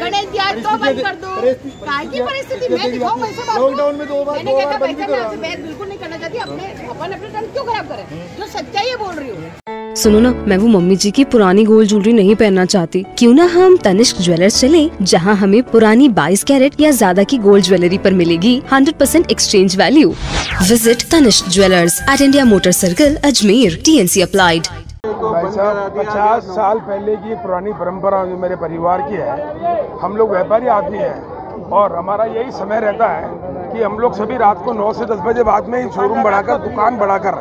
गणेश जी आज तो बंद कर दो। की परिस्थिति मैं दिखाऊँ वैसे लॉकडाउन में दो बार मैंने कहा था वैसे मैं बिल्कुल नहीं करना चाहती अपने अपन अपने टाइम क्यों खराब करें? जो सच्चाई है बोल रही हूँ। सुनो ना मैं वो मम्मी जी की पुरानी गोल्ड ज्वेलरी नहीं पहनना चाहती। क्यों ना हम तनिष्क ज्वेलर्स चले जहाँ हमें पुरानी 22 कैरेट या ज़्यादा की गोल्ड ज्वेलरी पर मिलेगी। 100% exchange value visit Tanishq jewellers at India motor circle Ajmer. T N C applied भाई साहब पचास साल पहले की पुरानी परंपरा जो मेरे परिवार की है हम लोग व्यापारी आदमी हैं और हमारा यही समय रहता है कि हम लोग सभी रात को 9 से 10 बजे बाद में ही शोरूम बढ़ाकर दुकान बढ़ाकर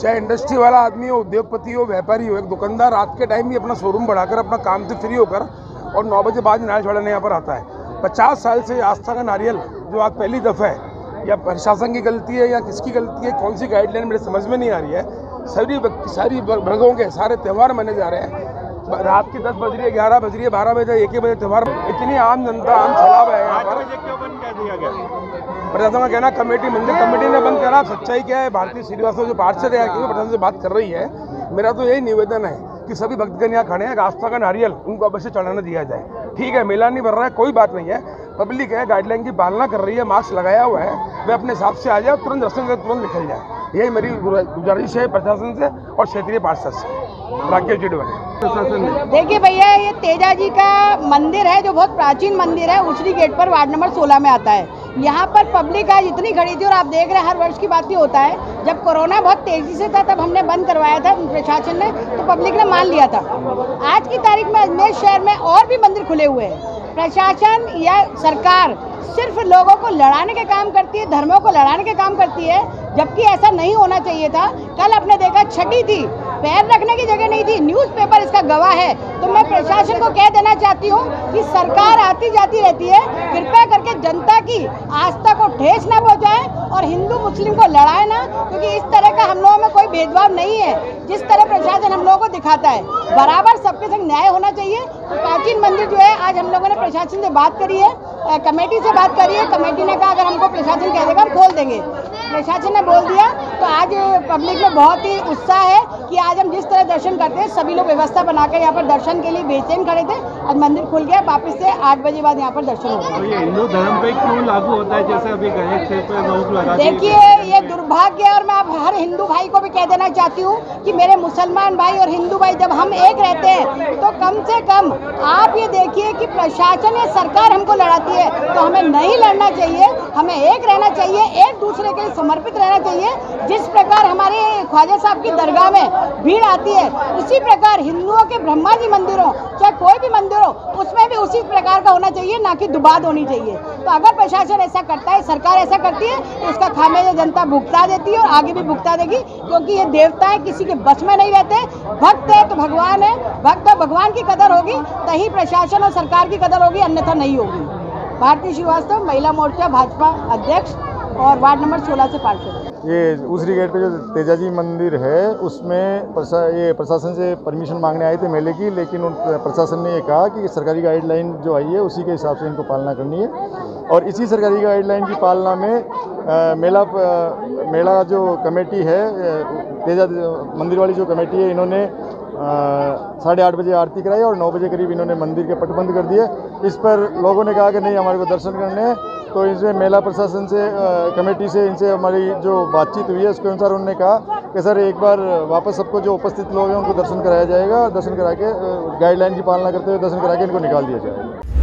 चाहे इंडस्ट्री वाला आदमी हो उद्योगपति हो व्यापारी हो एक दुकानदार रात के टाइम भी अपना शोरूम बढ़ाकर अपना काम से फ्री होकर और नौ बजे बाद नारियल छोड़ने यहाँ पर आता है। पचास साल से आस्था का नारियल जो आज पहली दफ़ा है या प्रशासन की गलती है या किसकी गलती है कौन सी गाइडलाइन मेरे समझ में नहीं आ रही है सभी व्यक्ति- सारी वर्गों के, सारे त्यौहार मनाए जा रहे हैं। रात की दस बज रही है, ग्यारह बज रही है, बारह बजे, एक ही बजे त्यौहार। इतनी आम जनता, आम सैलाब है यहाँ पर। प्रशासन का कहना, कमेटी, मंदिर कमेटी ने बंद करा, सच्चाई क्या है? भारतीय श्रीवास्तव जो पार्षद है, क्योंकि प्रशासन से बात कर रही है। मेरा तो यही निवेदन है कि सभी भक्तगण यहाँ खड़े हैं आस्था का नारियल उनको अवश्य चढ़ाना दिया जाए। ठीक है मेला नहीं भर रहा है, कोई बात नहीं है। पब्लिक है गाइडलाइन की पालना कर रही है मास्क लगाया हुआ है। वे अपने हिसाब से आ जाए तुरंत दर्शन कर तुरंत निकल जाए यही मेरी गुजारिश है प्रशासन से और क्षेत्रीय पार्षद से। राकेश जिडवानी देखिए भैया, ये तेजा जी का मंदिर है, जो बहुत प्राचीन मंदिर है उचरी गेट पर वार्ड नंबर 16 में आता है। यहाँ पर पब्लिक आज इतनी खड़ी थी और आप देख रहे हैं, हर वर्ष की बात ही होता है। जब कोरोना बहुत तेज़ी से था, तब हमने बंद करवाया था, प्रशासन ने तो पब्लिक ने मान लिया था। आज की तारीख में अजमेर शहर में और भी मंदिर खुले हुए हैं। प्रशासन या सरकार सिर्फ़ लोगों को लड़ाने के काम करती है, धर्मों को लड़ाने के काम करती है, जबकि ऐसा नहीं होना चाहिए था। कल आपने देखा छठी थी, पैर रखने की जगह नहीं थी न्यूज़पेपर इसका गवाह है। तो मैं प्रशासन को कह देना चाहती हूँ कि सरकार आती जाती रहती है, कृपया करके जनता की आस्था को ठेस ना पहुँचाए और हिंदू मुस्लिम को लड़ाए ना, क्योंकि इस तरह का हम लोगों में कोई भेदभाव नहीं है। जिस तरह प्रशासन हम लोगों को दिखाता है, बराबर सबके संग न्याय होना चाहिए। तो प्राचीन मंदिर जो है, आज हम लोगों ने प्रशासन से बात करी है कमेटी से बात करी है। कमेटी ने कहा, अगर हमको प्रशासन कह देगा, हम खोल देंगे। प्रशासन ने बोल दिया तो आज पब्लिक में बहुत ही उत्साह है कि आज हम जिस तरह दर्शन करते हैं सभी लोग व्यवस्था बनाकर यहाँ पर दर्शन के लिए बेचैन खड़े थे आज मंदिर खुल गया। वापस से आठ बजे बाद यहाँ पर दर्शन हो गया। तो हिंदू धर्म पे क्यों लागू होता है? जैसे अभी गणेश क्षेत्र रोक लगा देखिए ये दुर्भाग्य है और मैं आप हर हिंदू भाई को भी कह देना चाहती हूँ कि मेरे मुसलमान भाई और हिंदू भाई जब हम एक रहते हैं तो कम से कम आप ये देखिए कि प्रशासन या सरकार हमको लड़ाती है तो हमें नहीं लड़ना चाहिए हमें एक रहना चाहिए एक दूसरे के लिए समर्पित रहना चाहिए। जिस प्रकार हमारे ख्वाजा साहब की दरगाह में भीड़ आती है, उसी प्रकार हिंदुओं के ब्रह्मा जी मंदिर, चाहे कोई भी मंदिर हो, उसमें भी उसी प्रकार का होना चाहिए, ना कि दुबाद होनी चाहिए। तो अगर प्रशासन ऐसा करता है, सरकार ऐसा करती है तो उसका खामियाजा जनता भुगता देती है और आगे भी भुगता देगी, क्योंकि ये देवता है किसी के बस में नहीं रहते। भक्त है तो भगवान है, भक्त है भगवान की कदर होगी तही प्रशासन और सरकार की कदर होगी, अन्यथा नहीं होगी। भारती श्रीवास्तव, महिला मोर्चा, भाजपा अध्यक्ष। और वार्ड नंबर 16 से पार्षद ये दूसरी गेट पे जो तेजाजी मंदिर है उसमें प्रशा ये प्रशासन से परमिशन मांगने आए थे मेले की लेकिन उन प्रशासन ने ये कहा कि सरकारी गाइडलाइन जो आई है उसी के हिसाब से इनको पालना करनी है। और इसी सरकारी गाइडलाइन की पालना में अ, मेला प- मेला जो कमेटी है तेजा मंदिर वाली जो कमेटी है इन्होंने साढ़े आठ बजे आरती कराई और नौ बजे करीब इन्होंने मंदिर के पट बंद कर दिए। इस पर लोगों ने कहा कि नहीं, हमारे को दर्शन करने हैं। तो इसमें मेला प्रशासन से कमेटी से इनसे हमारी जो बातचीत हुई है, उसके अनुसार उन्होंने कहा कि सर, एक बार वापस सबको जो उपस्थित लोग हैं, उनको दर्शन कराया जाएगा और दर्शन करा के गाइडलाइन की पालना करते हुए दर्शन करा के इनको निकाल दिया जाएगा।